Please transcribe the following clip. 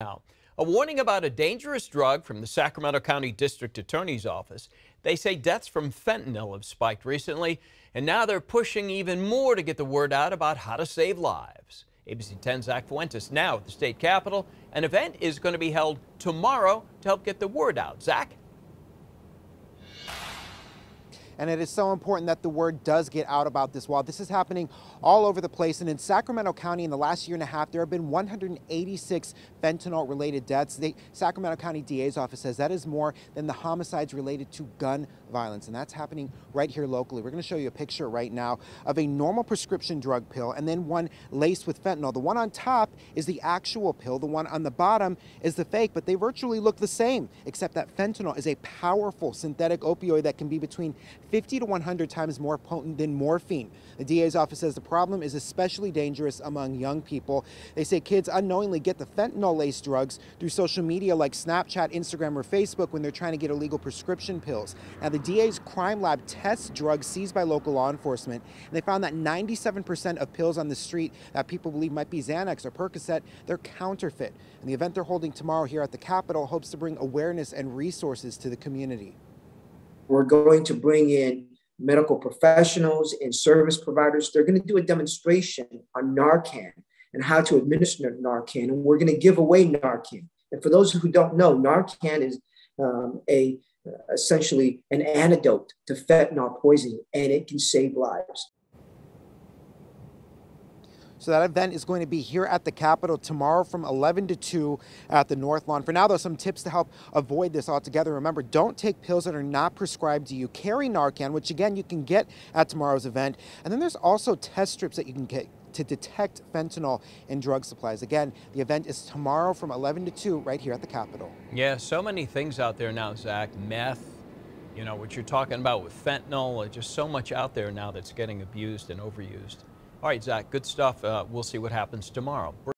Now, a warning about a dangerous drug from the Sacramento County District Attorney's Office. They say deaths from fentanyl have spiked recently, and now they're pushing even more to get the word out about how to save lives. ABC 10's Zach Fuentes now at the state capitol. An event is going to be held tomorrow to help get the word out. Zach? And it is so important that the word does get out about this. While this is happening all over the place and in Sacramento County in the last year and a half there have been 186 fentanyl related deaths. The Sacramento County DA's office says that is more than the homicides related to gun violence and that's happening right here locally. We're going to show you a picture right now of a normal prescription drug pill and then one laced with fentanyl. The one on top is the actual pill. The one on the bottom is the fake but they virtually look the same except that fentanyl is a powerful synthetic opioid that can be between 50 to 100 times more potent than morphine. The DA's office says the problem is especially dangerous among young people. They say kids unknowingly get the fentanyl laced drugs through social media like Snapchat, Instagram, or Facebook when they're trying to get illegal prescription pills. Now, the DA's crime lab tests drugs seized by local law enforcement, and they found that 97% of pills on the street that people believe might be Xanax or Percocet, they're counterfeit. And the event they're holding tomorrow here at the Capitol hopes to bring awareness and resources to the community. We're going to bring in medical professionals and service providers. They're going to do a demonstration on Narcan and how to administer Narcan. And we're going to give away Narcan. And for those who don't know, Narcan is um, a essentially an antidote to fentanyl poisoning, and it can save lives. So that event is going to be here at the Capitol tomorrow from 11 to 2 at the North Lawn. For now, though, some tips to help avoid this altogether. Remember, don't take pills that are not prescribed to you. Carry Narcan, which again you can get at tomorrow's event. And then there's also test strips that you can get to detect fentanyl in drug supplies. Again, the event is tomorrow from 11 to 2 right here at the Capitol. Yeah, so many things out there now, Zach. Meth, you know, what you're talking about with fentanyl, just so much out there now that's getting abused and overused. All right, Zach, good stuff. Uh, we'll see what happens tomorrow.